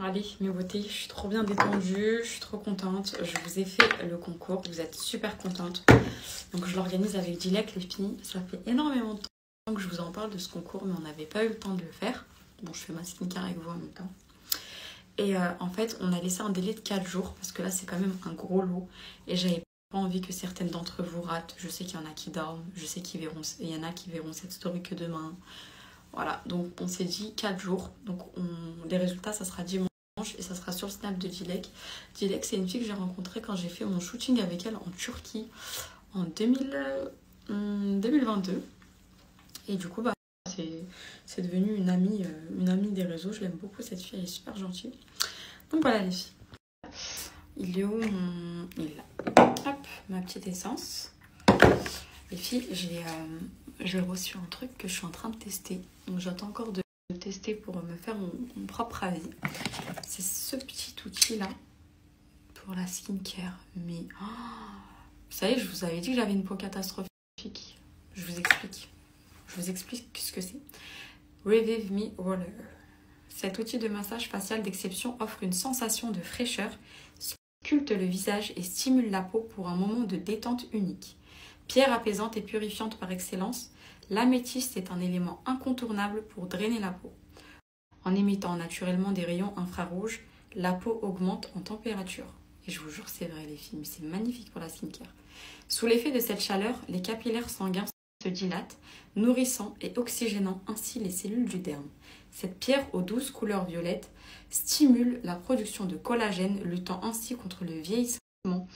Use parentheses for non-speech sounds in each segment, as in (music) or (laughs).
Allez, mes beautés, je suis trop bien détendue, je suis trop contente. Je vous ai fait le concours, vous êtes super contente. Donc je l'organise avec Dilek, les filles. Ça fait énormément de temps que je vous en parle de ce concours, mais on n'avait pas eu le temps de le faire. Bon, je fais ma skincare avec vous en même temps. Et euh, en fait, on a laissé un délai de 4 jours, parce que là, c'est quand même un gros lot. Et j'avais pas envie que certaines d'entre vous ratent. Je sais qu'il y en a qui dorment, je sais qu'il y en a qui verront cette story que demain. Voilà, donc on s'est dit 4 jours. Donc les résultats, ça sera dimanche et ça sera sur le snap de Dilek. Dilek, c'est une fille que j'ai rencontrée quand j'ai fait mon shooting avec elle en Turquie en 2022. Euh, et du coup, bah, c'est devenu une amie, euh, une amie des réseaux. Je l'aime beaucoup, cette fille, elle est super gentille. Donc voilà les filles. Il est où mon... Il est là. Hop, ma petite essence. Les filles, j'ai euh, reçu un truc que je suis en train de tester. Donc j'attends encore de tester pour me faire mon, propre avis. C'est ce petit outil-là pour la skincare. Mais, oh, vous savez, je vous avais dit que j'avais une peau catastrophique. Je vous explique. Je vous explique ce que c'est. Revive Me Roller. Cet outil de massage facial d'exception offre une sensation de fraîcheur, sculpte le visage et stimule la peau pour un moment de détente unique. Pierre apaisante et purifiante par excellence, l'améthyste est un élément incontournable pour drainer la peau. En émettant naturellement des rayons infrarouges, la peau augmente en température. Et je vous jure, c'est vrai les filles, c'est magnifique pour la skincare. Sous l'effet de cette chaleur, les capillaires sanguins se dilatent, nourrissant et oxygénant ainsi les cellules du derme. Cette pierre aux douces couleurs violettes stimule la production de collagène, luttant ainsi contre le vieillissement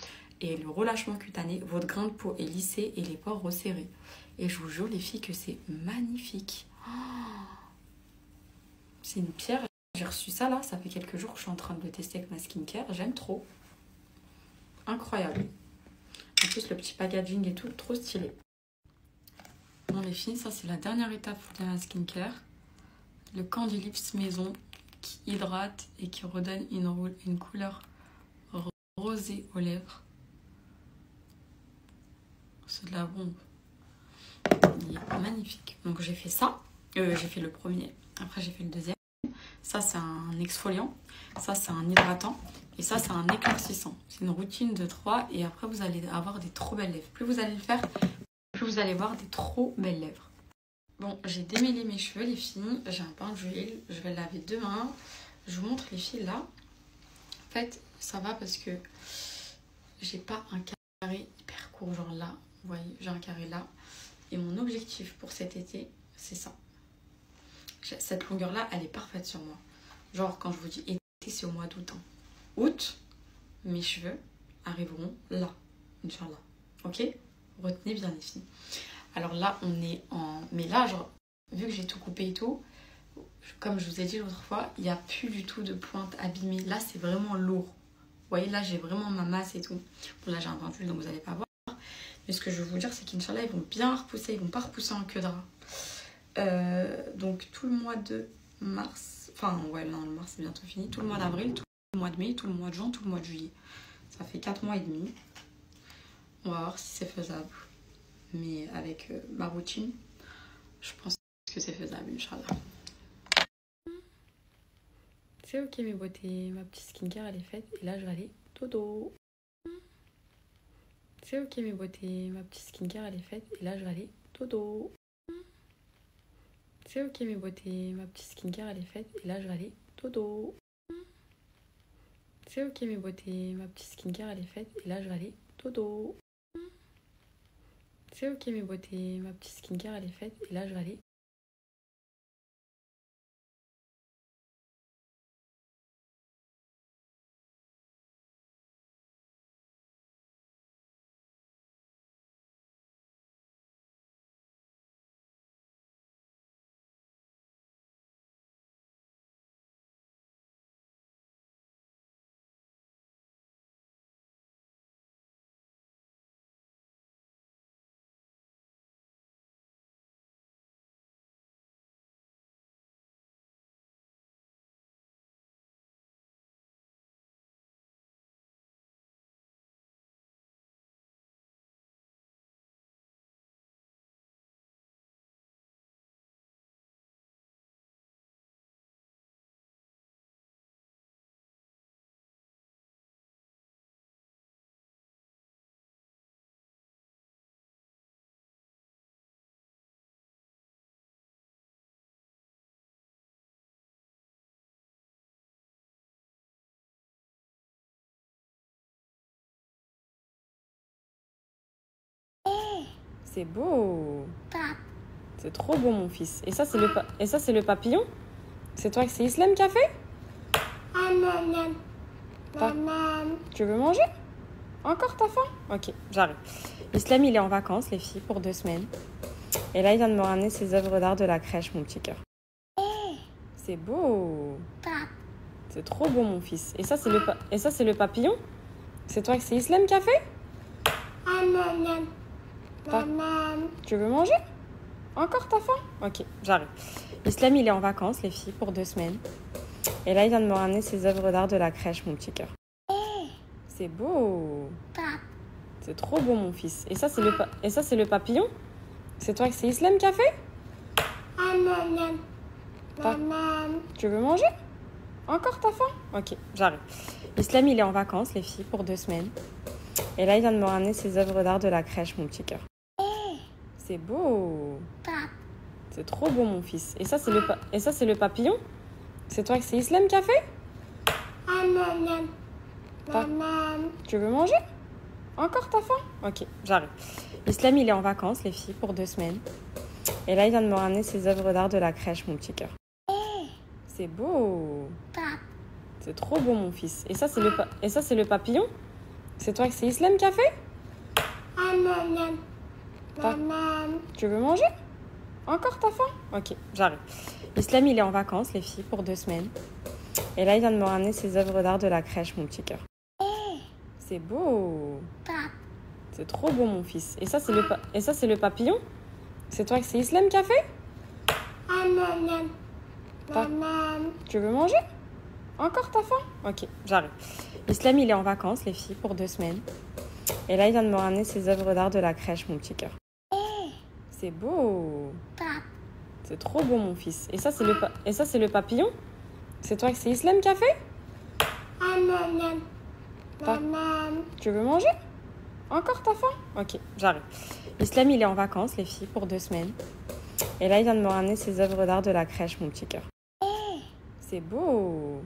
et le relâchement cutané. Votre grain de peau est lissé et les pores resserrés. Et je vous jure, les filles, que c'est magnifique. c'est une pierre. J'ai reçu ça là, ça fait quelques jours que je suis en train de le tester avec ma skincare. J'aime trop. Incroyable. En plus, le petit packaging et tout, trop stylé. Bon, les filles, ça c'est la dernière étape de la skincare. Le Candy Lips Maison qui hydrate et qui redonne une, une couleur rosée aux lèvres. C'est de la bombe. Il est magnifique. Donc j'ai fait ça. Euh, j'ai fait le premier. Après j'ai fait le deuxième. Ça c'est un exfoliant. Ça c'est un hydratant. Et ça c'est un éclaircissant. C'est une routine de 3. Et après vous allez avoir des trop belles lèvres. Plus vous allez le faire, plus vous allez voir des trop belles lèvres. Bon, j'ai démêlé mes cheveux les filles. J'ai un pain d'huile. Je vais le laver demain. Je vous montre les filles là. En fait, ça va parce que j'ai pas un carré hyper court genre là. Vous voyez, j'ai un carré là. Et mon objectif pour cet été, c'est ça. Cette longueur-là, elle est parfaite sur moi. Genre, quand je vous dis été, c'est au mois d'août. Hein. Août, mes cheveux arriveront là, Inch'Allah. Ok? Retenez bien les filles. Alors là, on est en... Mais là, genre, vu que j'ai tout coupé et tout, comme je vous ai dit l'autre fois, il n'y a plus du tout de pointe abîmée. Là, c'est vraiment lourd. Vous voyez, là, j'ai vraiment ma masse et tout. Là, j'ai un pendule, donc vous n'allez pas voir. Mais ce que je veux vous dire, c'est qu'Inch'Allah, ils vont bien repousser. Ils vont pas repousser en queue de rat. Euh, donc, tout le mois de mars... Enfin, ouais, non, le mars, c'est bientôt fini. Tout le mois d'avril, tout le mois de mai, tout le mois de juin, tout le mois de juillet. Ça fait 4 mois et demi. On va voir si c'est faisable. Mais avec euh, ma routine, je pense que c'est faisable, Inch'Allah. C'est ok mes beautés, ma petite skincare elle est faite et là je vais aller dodo. C'est ok mes beautés, ma petite skincare elle est faite et là je vais aller dodo. C'est ok mes beautés, ma petite skincare elle est faite et là je vais aller dodo. C'est ok mes beautés, ma petite skincare elle est faite et là je vais aller dodo. C'est ok mes beautés, ma petite skincare elle est faite et là je vais aller C'est beau. C'est trop beau, mon fils. Et ça, c'est le, et ça, c'est le papillon? C'est toi que c'est Islam qui a fait? Tu veux manger? Encore ta faim? Ok, j'arrive. Islam, il est en vacances, les filles, pour deux semaines. Et là, il vient de me ramener ses œuvres d'art de la crèche, mon petit cœur. C'est beau. C'est trop beau, mon fils. Et ça, c'est le, et ça, c'est le papillon? C'est toi que c'est Islam qui a fait? Tu veux manger? Encore ta faim? Ok, j'arrive. Islam, il est en vacances, les filles, pour deux semaines. Et là, il vient de me ramener ses œuvres d'art de la crèche, mon petit cœur. C'est beau. C'est trop beau, mon fils. Et ça, c'est le, et ça, c'est le papillon? C'est toi que c'est Islam qui a fait? Tu veux manger? Encore ta faim? Ok, j'arrive. Islam, il est en vacances, les filles, pour deux semaines. Et là, il vient de me ramener ses œuvres d'art de la crèche, mon petit cœur. C'est beau. C'est trop beau, mon fils. Et ça, c'est le, et ça, c'est le papillon? C'est toi que c'est Islam qui a fait? Tu veux manger? Encore ta faim? Ok, j'arrive. Islam, il est en vacances, les filles, pour deux semaines. Et là, il vient de me ramener ses œuvres d'art de la crèche, mon petit cœur. C'est beau. C'est trop beau, mon fils. Et ça, c'est le, et ça, c'est le papillon? C'est toi que c'est Islam qui a fait? Tu veux manger? Encore ta faim? Ok, j'arrive. Islam, il est en vacances, les filles, pour deux semaines. Et là, il vient de me ramener ses œuvres d'art de la crèche, mon petit cœur. C'est beau. C'est trop beau, mon fils. Et ça, c'est le, et ça, c'est le papillon? C'est toi que c'est Islam qui a fait? Tu veux manger? Encore ta faim? Ok, j'arrive. Islam, il est en vacances, les filles, pour deux semaines. Et là, il vient de me ramener ses œuvres d'art de la crèche, mon petit cœur. C'est beau. C'est trop beau, mon fils. Et ça, c'est le, et ça, c'est le papillon? C'est toi que c'est Islam qui a fait? Tu veux manger? Encore ta faim? Ok, j'arrive. Islam, il est en vacances, les filles, pour deux semaines. Et là, il vient de me ramener ses œuvres d'art de la crèche, mon petit cœur. C'est beau.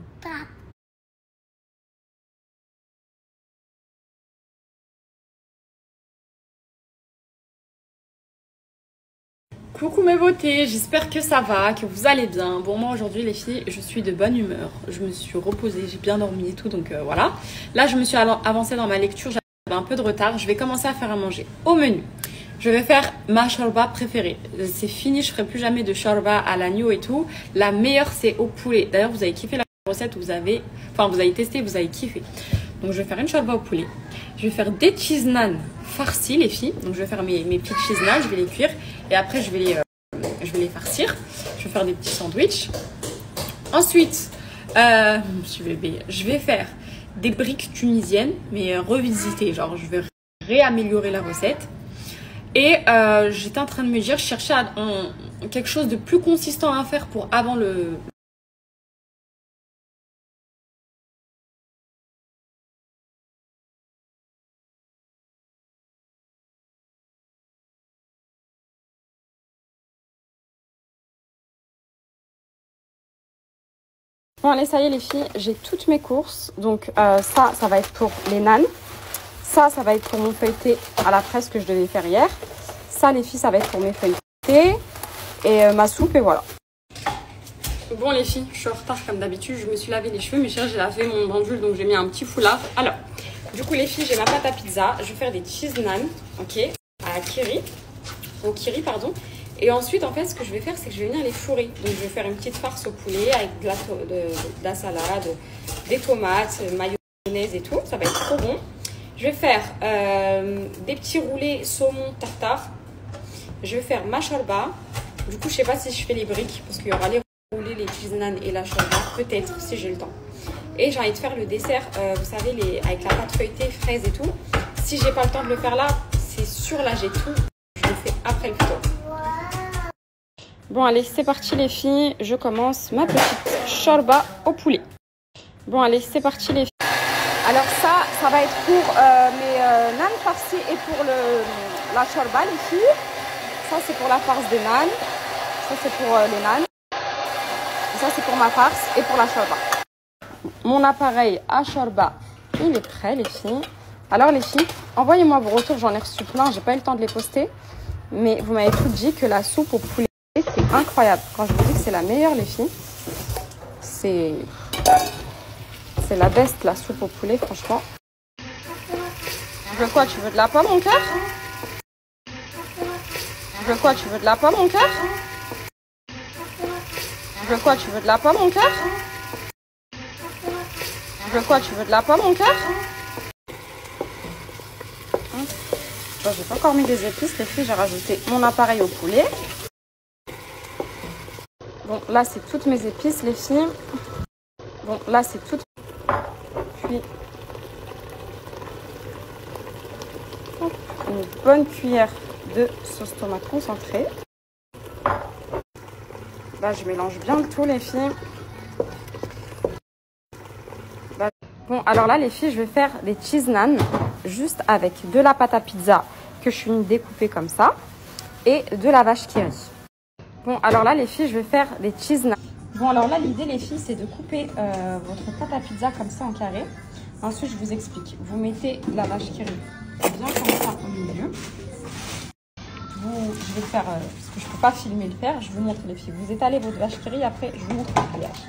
Coucou mes beautés, j'espère que ça va, que vous allez bien. Bon moi aujourd'hui les filles, je suis de bonne humeur. Je me suis reposée, j'ai bien dormi et tout, donc euh, voilà. Là je me suis avancée dans ma lecture, j'avais un peu de retard. Je vais commencer à faire à manger. Au menu, je vais faire ma shorba préférée. C'est fini, je ferai plus jamais de shorba à l'agneau et tout. La meilleure c'est au poulet. D'ailleurs vous avez kiffé la recette, vous avez, enfin vous avez testé, vous avez kiffé. Donc je vais faire une shorba au poulet. Je vais faire des cheese farcis les filles. Donc je vais faire mes, mes petites cheese je vais les cuire et après je vais les, euh, je vais les farcir. Je vais faire des petits sandwichs. Ensuite, euh, je, vais, faire des briques tunisiennes mais euh, revisitées. Genre je vais réaméliorer la recette. Et j'étais en train de me dire, je cherchais quelque chose de plus consistant à faire pour avant le, Bon allez ça y est les filles, j'ai toutes mes courses. Donc euh, ça, ça va être pour les nanes. Ça, ça va être pour mon feuilleté à la presse que je devais faire hier. Ça les filles, ça va être pour mes feuilletés. Et euh, ma soupe et voilà. Bon les filles, je suis en retard comme d'habitude. Je me suis lavé les cheveux, mais j'ai lavé mon bandule donc j'ai mis un petit foulard. Alors, du coup les filles, j'ai ma pâte à pizza. Je vais faire des cheese naan, ok, à kiri, au kiri pardon. Et ensuite, en fait, ce que je vais faire, c'est que je vais venir les fourrer. Donc, je vais faire une petite farce au poulet avec de la, salade, des tomates, mayonnaise et tout. Ça va être trop bon. Je vais faire euh, des petits roulés saumon tartare. Je vais faire ma chalba. Du coup, je sais pas si je fais les briques parce qu'il y aura les roulés, les cheese et la chalba. Peut-être si j'ai le temps. Et j'ai envie de faire le dessert, euh, vous savez, avec la pâte feuilletée, fraise et tout. Si j'ai pas le temps de le faire là, c'est sûr, là j'ai tout. Je le fais après le photo. Bon allez, c'est parti les filles, je commence ma petite shorba au poulet. Bon allez, c'est parti les filles. Alors ça, ça va être pour euh, mes euh, nanes farcis et pour le, la shorba les filles. Ça c'est pour la farce des nanes. Ça c'est pour euh, les nanes. ça c'est pour ma farce et pour la shorba. Mon appareil à shorba, il est prêt les filles. Alors les filles, envoyez-moi vos retours, j'en ai reçu plein, j'ai pas eu le temps de les poster. Mais vous m'avez tout dit que la soupe au poulet, incroyable. Quand je vous dis que c'est la meilleure, les filles, c'est... C'est la best, la soupe au poulet, franchement. Tu veux quoi Tu veux de la pomme, mon cœur? Tu veux quoi Tu veux de la pomme, mon cœur? Tu veux quoi Tu veux de la pomme, mon cœur? Tu veux quoi Tu veux de la pomme, mon cœur? Bon, j'ai pas encore mis des épices, les filles. J'ai rajouté mon appareil au poulet. Là, c'est toutes mes épices, les filles. Bon, là, c'est toutes. Puis, une bonne cuillère de sauce tomate concentrée. Là, je mélange bien tout, les filles. Bon, alors là, les filles, je vais faire des cheese naan juste avec de la pâte à pizza que je suis découpée comme ça et de la vache qui rit. Bon, alors là, les filles, je vais faire des cheese naan. Bon, alors là, l'idée, les filles, c'est de couper euh, votre pâte à pizza comme ça en carré. Ensuite, je vous explique. Vous mettez la vache qui bien comme ça au milieu. Je vais faire, euh, parce que je ne peux pas filmer le faire, je vous montre les filles. Vous étalez votre vache qui après, je vous montre le pliage.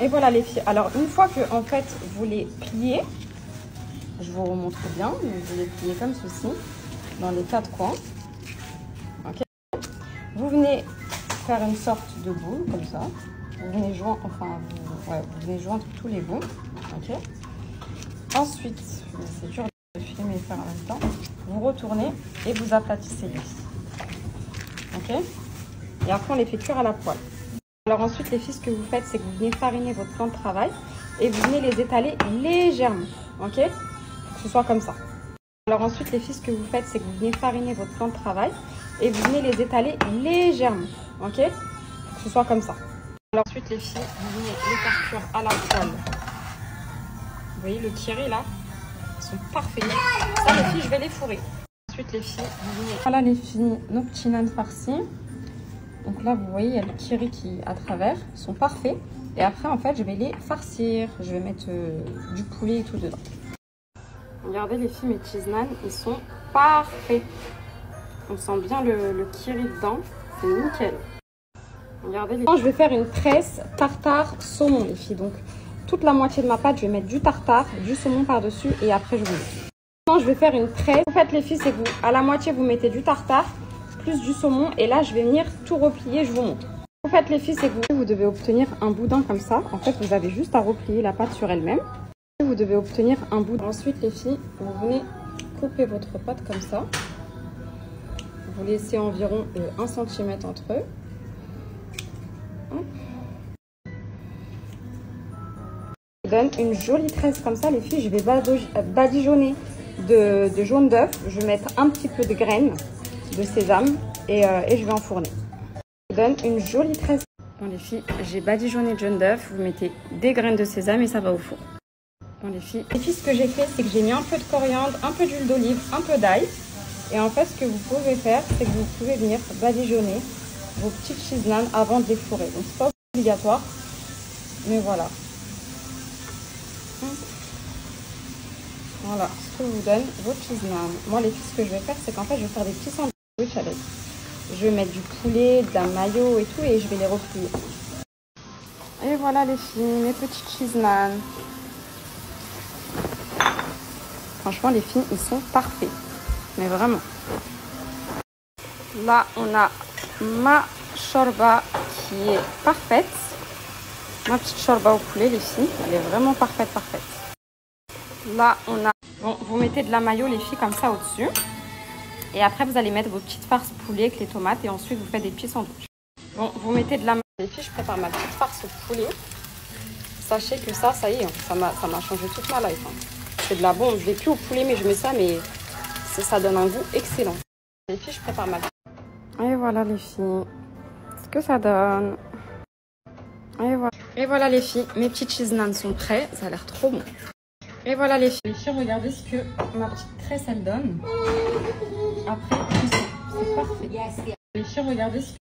Et voilà les filles. Alors, une fois que, en fait, vous les pliez, je vous remontre bien. Vous les pliez comme ceci, dans les quatre coins. Vous venez faire une sorte de boule, comme ça. Vous venez joindre, tous les bouts. Ensuite, c'est dur de filmer et faire en même temps. Vous retournez et vous aplatissez les Ok. Et après, on les fait cuire à la poêle. Alors ensuite, les filles, ce que vous faites, c'est que vous venez fariner votre plan de travail et vous venez les étaler légèrement. Ok Que ce soit comme ça. Alors ensuite, les filles, ce que vous faites, c'est que vous venez fariner votre plan de travail et vous venez les étaler légèrement. Ok? Que ce soit comme ça. Alors ensuite, les filles, vous venez les faire cuire à la poêle. Vous voyez le tiré là Ils sont parfaits. Ça, les filles, je vais les fourrer. Ensuite, les filles, vous venez... Voilà les filles, nos petits nanes farcis. Donc là, vous voyez, il y a le kiri qui à travers. Ils sont parfaits. Et après, en fait, je vais les farcir. Je vais mettre euh, du poulet et tout dedans. Regardez les filles, mes cheese naan, ils sont parfaits. On sent bien le, le kiri dedans. C'est nickel. Regardez les... Je vais faire une presse tartare saumon, les filles. Donc, toute la moitié de ma pâte, je vais mettre du tartare, du saumon par-dessus et après, je vous mets. Maintenant, je vais faire une presse. En fait, les filles, c'est vous, à la moitié, vous mettez du tartare plus du saumon. Et là, je vais venir tout replier, je vous montre. En fait, les filles, c'est vous, vous devez obtenir un boudin comme ça. En fait, vous avez juste à replier la pâte sur elle-même. Vous devez obtenir un boudin. Ensuite, les filles, vous venez couper votre pâte comme ça. Vous laissez environ euh, 1 cm entre eux. Hop. donne une jolie tresse comme ça, les filles. Je vais badigeonner de, jaune d'œuf. Je vais mettre un petit peu de graines de sésame et, euh, je vais enfourner. Ça donne une jolie tresse. Bon les filles, j'ai badigeonné de jaune d'œuf. Vous mettez des graines de sésame et ça va au four. Bon les filles, les filles ce que j'ai fait, c'est que j'ai mis un peu de coriandre, un peu d'huile d'olive, un peu d'ail. Et en fait, ce que vous pouvez faire, c'est que vous pouvez venir badigeonner vos petites naan avant de les fourrer. Donc c'est pas obligatoire, mais voilà. Voilà ce que vous donne votre cheese naan. Moi, les ce que je vais faire, c'est qu'en fait, je vais faire des petits sandwichs avec. Je vais mettre du poulet, d'un maillot et tout, et je vais les replier. Et voilà les filles, mes petites cheese naan. Franchement, les filles, ils sont parfaits. Mais vraiment. Là, on a ma shorba qui est parfaite. Ma petite shorba au poulet, les filles. Elle est vraiment parfaite, parfaite. Là, on a... Bon, vous mettez de la mayo, les filles, comme ça au-dessus. Et après, vous allez mettre vos petites farces poulet avec les tomates. Et ensuite, vous faites des petits sandwichs. Bon, vous mettez de la mayo. Les filles, je prépare ma petite farce au poulet. Sachez que ça, ça y est, ça m'a changé toute ma life. Hein. C'est de la bombe. Je l'ai plus au poulet, mais je mets ça, mais ça donne un goût excellent. Les filles, je prépare ma Et voilà, les filles. Ce que ça donne. Et voilà. Et voilà, les filles. Mes petites cheese naan sont prêts. Ça a l'air trop bon. Et voilà les filles. Les filles, regardez ce que ma petite tresse elle donne. Après, c'est parfait. Les filles, regardez ce que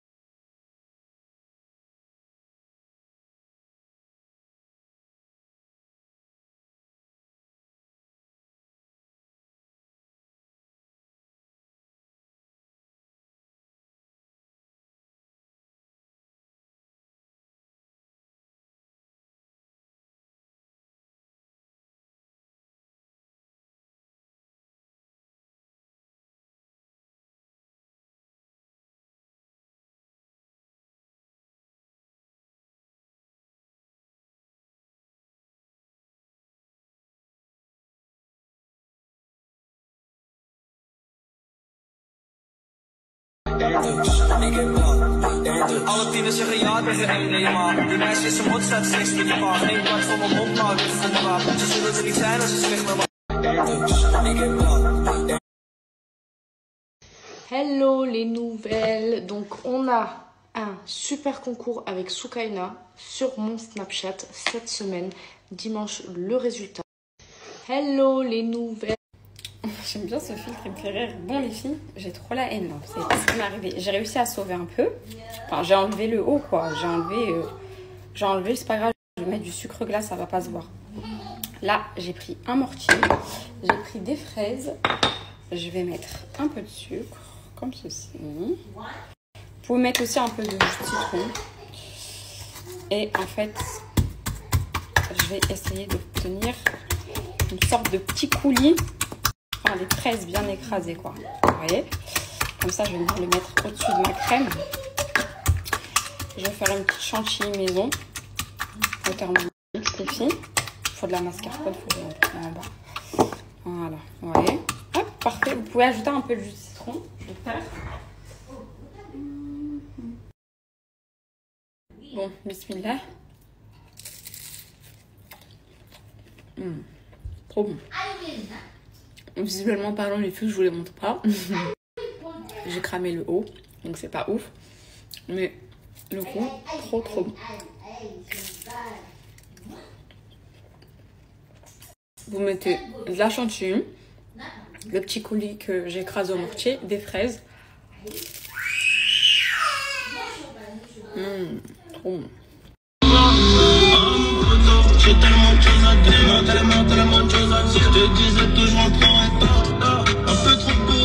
Hello les nouvelles. Donc on a un super concours avec Soukaina sur mon Snapchat cette semaine. Dimanche, le résultat. Hello les nouvelles. (laughs) J'aime bien ce filtre, il me fait rire. Bon les filles, j'ai trop la haine pas ce qui m'est arrivé. J'ai réussi à sauver un peu. Enfin, j'ai enlevé le haut quoi. J'ai enlevé, euh, j'ai enlevé, c'est pas grave. Je vais mettre du sucre glace, ça va pas se voir. Là, j'ai pris un mortier. J'ai pris des fraises. Je vais mettre un peu de sucre, comme ceci. Vous pouvez mettre aussi un peu de citron. Et en fait, je vais essayer d'obtenir une sorte de petit coulis. Des fraises bien écrasées, quoi. Vous voyez Comme ça, je vais venir le mettre au-dessus de ma crème. Je vais faire une petite chantilly maison au thermomix, les filles. Il faut de la mascarpone, il faut de en bas. Voilà, vous voyez Hop, parfait. Vous pouvez ajouter un peu de jus de citron. Je vais faire. Bon, bismillah. Mmh. Trop bon. Visuellement parlant, les filles, je vous les montre pas. (laughs) J'ai cramé le haut, donc c'est pas ouf. Mais le goût, trop trop bon. Vous mettez de la chantilly, le petit coulis que j'écrase au mortier, des fraises. Mmh, trop bon. J'ai tellement de choses à dire, tellement, tellement de choses à dire. Je te disais tout, je rentrerai tard, Un peu trop